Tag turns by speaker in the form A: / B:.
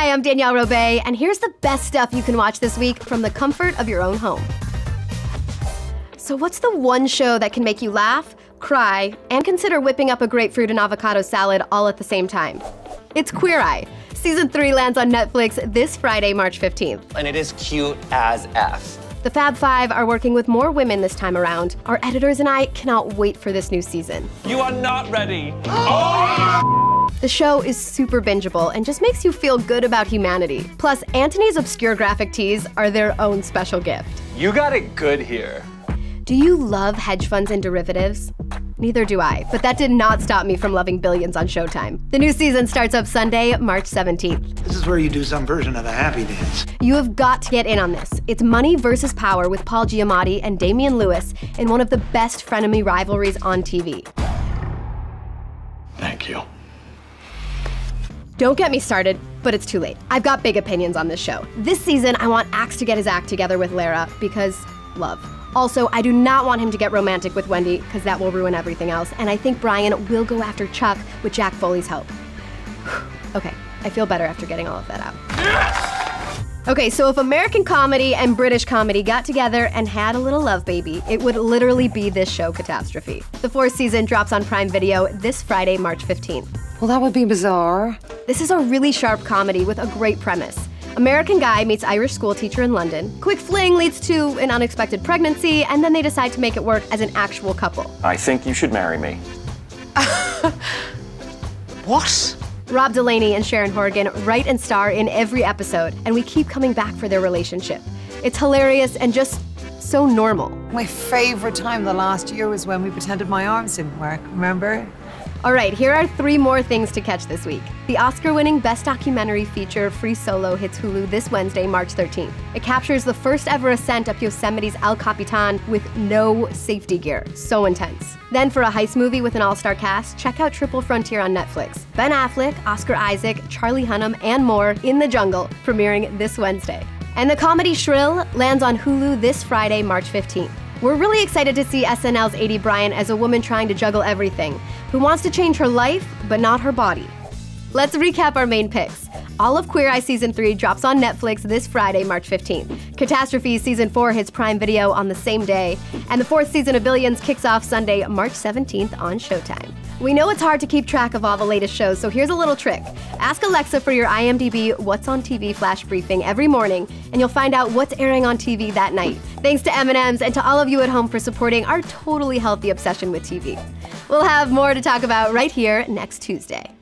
A: Hi, I'm Danielle Robay, and here's the best stuff you can watch this week from the comfort of your own home. So, what's the one show that can make you laugh, cry, and consider whipping up a grapefruit and avocado salad all at the same time? It's Queer Eye. Season 3 lands on Netflix this Friday, March 15th.
B: And it is cute as F.
A: The Fab Five are working with more women this time around. Our editors and I cannot wait for this new season.
B: You are not ready.
A: The show is super bingeable and just makes you feel good about humanity. Plus, Antoni's obscure graphic tees are their own special gift.
B: You got it good here.
A: Do you love hedge funds and derivatives? Neither do I, but that did not stop me from loving Billions on Showtime. The new season starts up Sunday, March 17th.
C: This is where you do some version of the happy dance.
A: You have got to get in on this. It's Money versus Power with Paul Giamatti and Damian Lewis in one of the best frenemy rivalries on TV.
C: Thank you.
A: Don't get me started, but it's too late. I've got big opinions on this show. This season, I want Axe to get his act together with Lara because love. Also, I do not want him to get romantic with Wendy because that will ruin everything else. And I think Bryan will go after Chuck with Jack Foley's help. okay, I feel better after getting all of that out. Yes! Okay, so if American comedy and British comedy got together and had a little love baby, it would literally be this show catastrophe. The fourth season drops on Prime Video this Friday, March 15th.
D: Well, that would be bizarre.
A: This is a really sharp comedy with a great premise. American guy meets Irish schoolteacher in London. Quick fling leads to an unexpected pregnancy, and then they decide to make it work as an actual couple.
B: I think you should marry me.
C: What?
A: Rob Delaney and Sharon Horgan write and star in every episode, and we keep coming back for their relationship. It's hilarious and just so normal.
D: My favorite time the last year was when we pretended my arms didn't work, remember?
A: All right, here are three more things to catch this week. The Oscar winning Best Documentary feature Free Solo hits Hulu this Wednesday, March 13th. It captures the first ever ascent up Yosemite's El Capitan with no safety gear. So intense. Then, for a heist movie with an all star cast, check out Triple Frontier on Netflix. Ben Affleck, Oscar Isaac, Charlie Hunnam, and more in the jungle, premiering this Wednesday. And the comedy Shrill lands on Hulu this Friday, March 15th. We're really excited to see SNL's Aidy Bryant as a woman trying to juggle everything, who wants to change her life, but not her body. Let's recap our main picks. All of Queer Eye Season 3 drops on Netflix this Friday, March 15th. Catastrophe Season 4 hits Prime Video on the same day. And the fourth season of Billions kicks off Sunday, March 17th on Showtime. We know it's hard to keep track of all the latest shows, so here's a little trick. Ask Alexa for your IMDb What's on TV flash briefing every morning, and you'll find out what's airing on TV that night. Thanks to M&M's and to all of you at home for supporting our totally healthy obsession with TV. We'll have more to talk about right here next Tuesday.